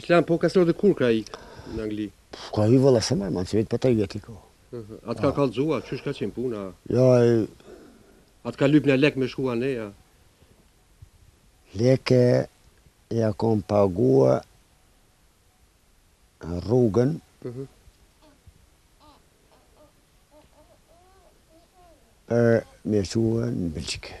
Islam, po ka sa ditë kur ka ikë në Angli? Ka i vëlla se mërë, manë që vetë për të i vjeti ka. A të ka kallzua, qysh ka qenë puna? Ja, e... A të ka lypë naj lek me shkua n'anej? Lekë, ia kom pagua rrugën, mhm. për me shkua në Belgjikë.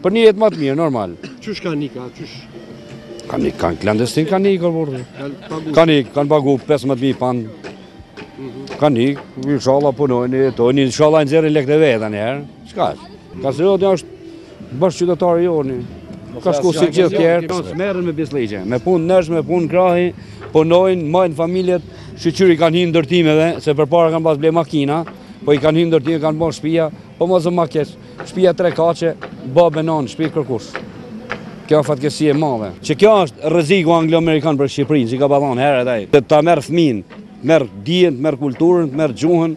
Për një jetë më të mirë, normal. Qysh kan ik a, qysh? Kan ik, kanë klandestin, kan ik, burri. Kan ik, kanë pagu 15.000 paund. Mhm. Kan ik, inshallah punojnë, jetojnë, inshallah nxjerrin lekët e veta nji herë. Çka? Kastrioti është bashkëqytetar i joni. Ka shku si gjithë tjerë. Ka, s'merren me bislliqe, me punë ndershme, me punë krahi, punojnë, majnë familjet, shqyri kanë hinë ndërtimeve, se përpara kanë pas ble makina, po i kanë hinë ndërtimeve, kanë bërë shpia, po mos më kesh. Shpija tre katshe, babë e nonë, n'shpi kërkush. Kjo fatkeqësi e madhe. Që kjo është rreziku anglo-amerikan për Shqipërinë, që ka pas thonë herët ai. Ta merr fëmin, merr dijen, merr kulturën, merr gjuhën.